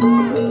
Música